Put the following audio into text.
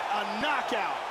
What a knockout.